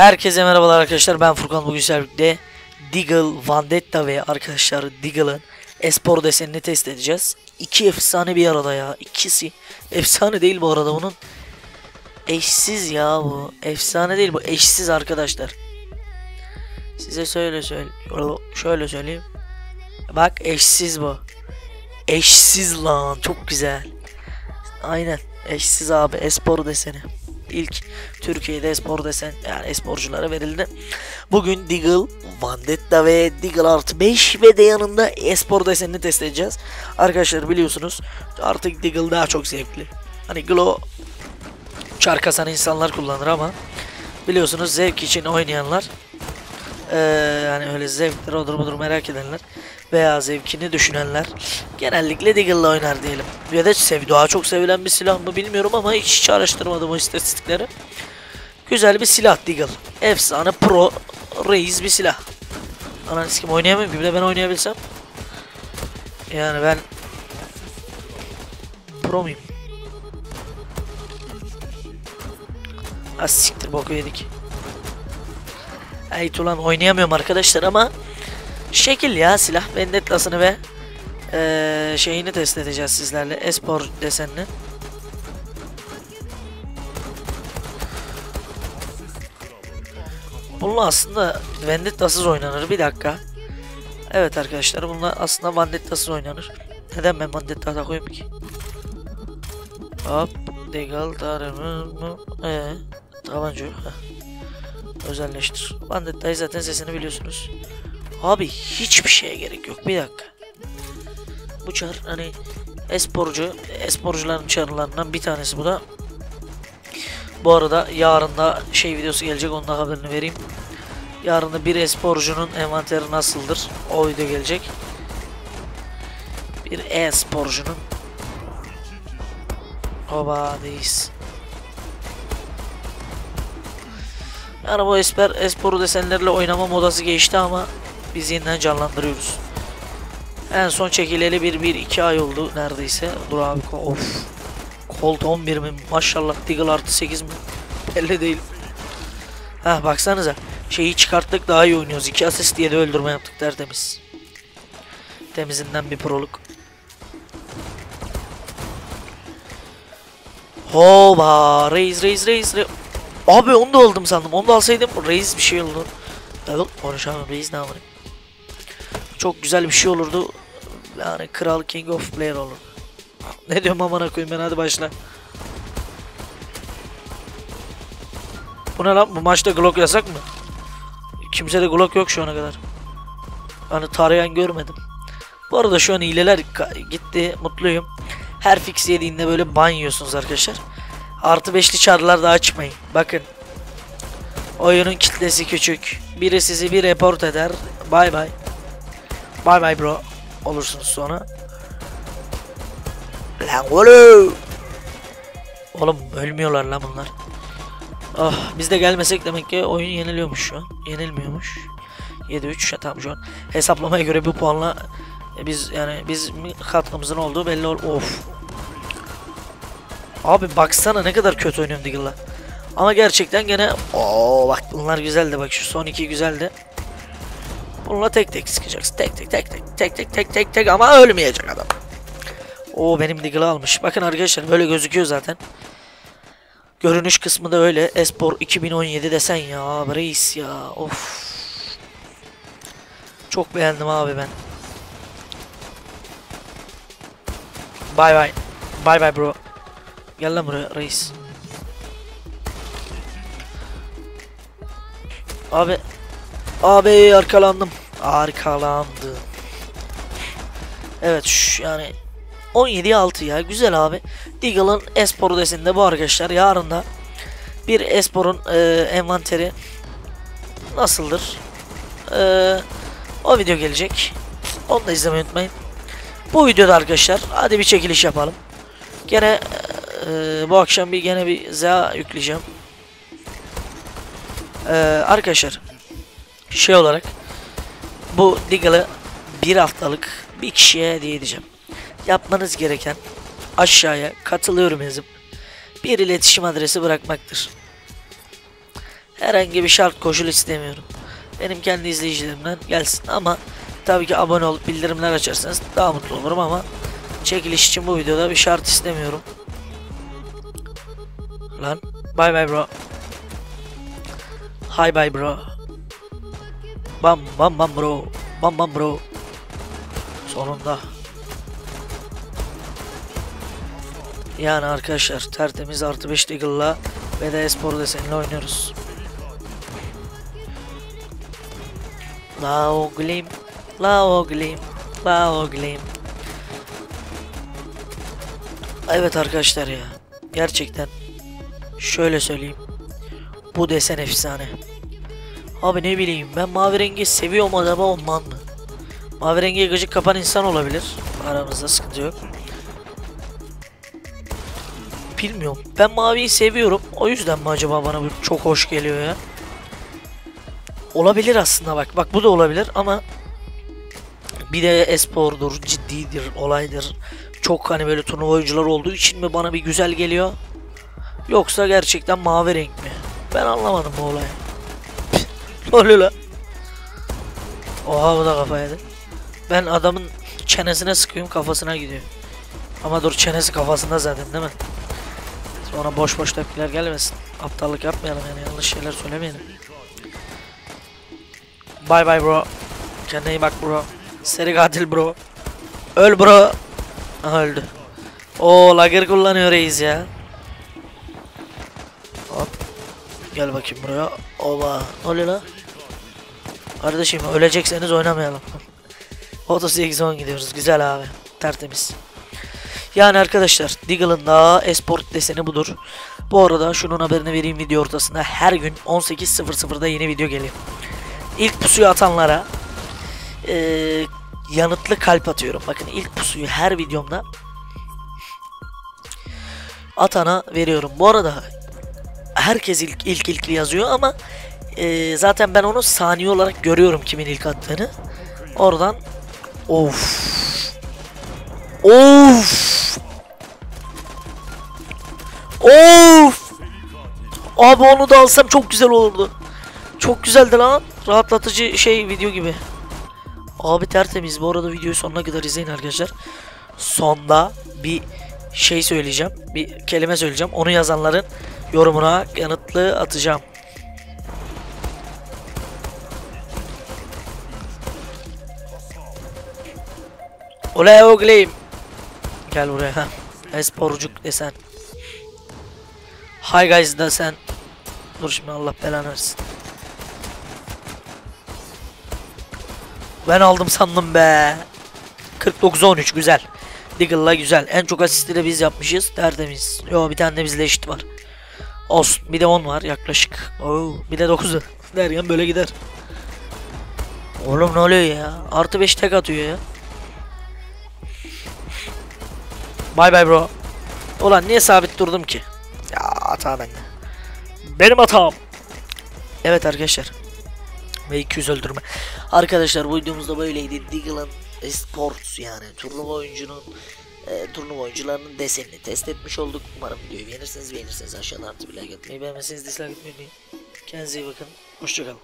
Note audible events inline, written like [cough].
Herkese merhabalar arkadaşlar ben Furkan bugün sizlerle Deagle Vendetta ve arkadaşlar Deagle'ın espor desenini test edeceğiz. İki efsane bir arada ya ikisi efsane değil bu arada bunun eşsiz ya bu efsane değil bu eşsiz arkadaşlar. Size söyle söyle şöyle söyleyeyim. Bak eşsiz bu. Eşsiz lan çok güzel. Aynen eşsiz abi espor deseni ilk Türkiye'de espor desen yani esporculara verildi. Bugün Deagle, Vendetta ve Deagle artı 5 ve de yanında espor desenini test edeceğiz. Arkadaşlar biliyorsunuz artık Deagle daha çok zevkli. Hani Glow çarkasan insanlar kullanır ama biliyorsunuz zevk için oynayanlar ee, yani öyle zevkleri odur budur merak edenler veya zevkini düşünenler genellikle Deagle'la oynar diyelim. Ya da daha çok sevilen bir silah mı bilmiyorum ama hiç araştırmadım o istatistikleri. Güzel bir silah Deagle. Efsane pro reis bir silah. Anan kim oynayamıyorum gibi de ben oynayabilsem. Yani ben pro muyum? Ha siktir boku yedik. Ay ulan oynayamıyorum arkadaşlar ama şekil ya silah vendettasını ve ee, şeyini test edeceğiz sizlerle espor desenini. Bununla aslında vendettasız oynanır bir dakika. Evet arkadaşlar bununla aslında vendettasız oynanır. Neden ben vendetta koyayım ki? Hop, degal tarımı, ee, tabanca. Özelleştir. Bandetta'yı zaten sesini biliyorsunuz. Abi hiçbir şeye gerek yok. Bir dakika. Bu çar hani esporcu, esporcuların çarlarından bir tanesi bu da. Bu arada yarın da şey videosu gelecek onun da haberini vereyim. Yarın da bir esporcunun envanteri nasıldır o video gelecek. Bir e-sporcunun Oba deyiz. Yani bu esper, esporu desenlerle oynama modası geçti ama biz yeniden canlandırıyoruz. En son çekileli bir, bir iki ay oldu neredeyse. Dur abi of. Colt 11 mi? Maşallah Deagle artı 8 mi? Belli değil. Ha baksanıza. Şeyi çıkarttık daha iyi oynuyoruz. 2 asist diye de öldürme yaptık tertemiz. Temizinden bir proluk. Hoba reis reis reis reis. Abi onu da aldım sandım. Onu da alsaydım reis bir şey oldu. Evet konuşamam reis ne yapayım. Çok güzel bir şey olurdu. Yani kral king of player olur. Ne diyorum amına koyayım ben hadi başla. Bu ne lan bu maçta Glock yasak mı? Kimse de Glock yok şu ana kadar. Hani tarayan görmedim. Bu arada şu an hileler gitti mutluyum. Her fix yediğinde böyle ban yiyorsunuz arkadaşlar. Artı beşli çarlar da açmayın. Bakın. Oyunun kitlesi küçük. Biri sizi bir report eder. Bay bay. Bay bay bro. Olursunuz sonra. Lan oğlum. Oğlum ölmüyorlar lan bunlar. Oh biz de gelmesek demek ki oyun yeniliyormuş şu an. Yenilmiyormuş. 7-3 tamam şu an. Hesaplamaya göre bu puanla e, biz yani biz katkımızın olduğu belli ol. Of Abi baksana ne kadar kötü oynuyorum Diggle'la. Ama gerçekten gene o bak bunlar güzeldi bak şu son iki güzeldi. Bununla tek tek sıkacaksın. Tek tek tek tek tek tek tek tek tek ama ölmeyecek adam. O benim Diggle'ı almış. Bakın arkadaşlar böyle gözüküyor zaten. Görünüş kısmı da öyle. Espor 2017 desen ya reis ya. Of. Çok beğendim abi ben. Bye bye. Bye bye bro. Gel lan buraya reis. Abi. Abi arkalandım. Arkalandım. Evet şu yani 17 6 ya güzel abi. Deagle'ın espor desinde bu arkadaşlar yarın da bir esporun e, envanteri nasıldır? E, o video gelecek. Onu da izlemeyi unutmayın. Bu videoda arkadaşlar hadi bir çekiliş yapalım. Gene ee, bu akşam bir gene bir za yükleyeceğim. Ee, arkadaşlar şey olarak bu Diggle'ı bir haftalık bir kişiye hediye edeceğim. Yapmanız gereken aşağıya katılıyorum yazıp bir iletişim adresi bırakmaktır. Herhangi bir şart koşul istemiyorum. Benim kendi izleyicilerimden gelsin ama tabii ki abone olup bildirimler açarsanız daha mutlu olurum ama çekiliş için bu videoda bir şart istemiyorum. Lan bye bye bro. Hi bye bro. Bam bam bam bro. Bam bam bro. Sonunda. Yani arkadaşlar tertemiz artı 5 Deagle'la ve espor desenle oynuyoruz. La oglim, la oglim, la oglim. Evet arkadaşlar ya. Gerçekten şöyle söyleyeyim. Bu desen efsane. Abi ne bileyim ben mavi rengi seviyorum acaba ondan mı? Mavi rengiye gıcık kapan insan olabilir. Aramızda sıkıntı yok. Bilmiyorum. Ben maviyi seviyorum. O yüzden mi acaba bana bu çok hoş geliyor ya? Olabilir aslında bak. Bak bu da olabilir ama bir de espordur, ciddidir, olaydır. Çok hani böyle turnuva oyuncular olduğu için mi bana bir güzel geliyor? Yoksa gerçekten mavi renk mi? Ben anlamadım bu olayı. Ne oluyor lan? Oha bu da kafa yedi. Ben adamın çenesine sıkıyorum kafasına gidiyor. Ama dur çenesi kafasında zaten değil mi? Sonra boş boş tepkiler gelmesin. Aptallık yapmayalım yani yanlış şeyler söylemeyelim. Bye bye bro. Kendine iyi bak bro. Seri katil bro. Öl bro. Aha öldü. Oo lager kullanıyor reis ya. Gel bakayım buraya. Oba. Ne oluyor lan? Kardeşim ölecekseniz oynamayalım. [laughs] 38 10 gidiyoruz. Güzel abi. Tertemiz. Yani arkadaşlar Deagle'ın da esport deseni budur. Bu arada şunun haberini vereyim video ortasında. Her gün 18.00'da yeni video geliyor. İlk pusuyu atanlara eee, yanıtlı kalp atıyorum. Bakın ilk pusuyu her videomda atana veriyorum. Bu arada herkes ilk ilk ilkli yazıyor ama eee, zaten ben onu saniye olarak görüyorum kimin ilk attığını. Oradan of of Of! Abi onu da alsam çok güzel olurdu. Çok güzeldi lan. Rahatlatıcı şey video gibi. Abi tertemiz. Bu arada videoyu sonuna kadar izleyin arkadaşlar. Sonda bir şey söyleyeceğim. Bir kelime söyleyeceğim. Onu yazanların yorumuna yanıtlı atacağım. Oley oğlum. Gel buraya. Esporcuk desen. Hi guys da sen. Dur şimdi Allah belanı versin. Ben aldım sandım be. 49 13 güzel. Diggle'la güzel. En çok asisti biz yapmışız. Tertemiz. Yo bir tane de bizle eşit var. Olsun. Bir de 10 var yaklaşık. Oo, bir de 9 derken böyle gider. Oğlum ne oluyor ya? Artı 5 tek atıyor ya. Bye bye bro. Ulan niye sabit durdum ki? Ya hata bende. Benim hatam. Evet arkadaşlar. Ve 200 öldürme. Arkadaşlar bu videomuzda böyleydi. Deagle'ın Esports yani turnuva oyuncunun e, turnuva oyuncularının desenini test etmiş olduk. Umarım videoyu beğenirsiniz. Beğenirseniz aşağıda artı bir like atmayı beğenmezseniz dislike etmeyi unutmayın. Kendinize iyi bakın. Hoşçakalın.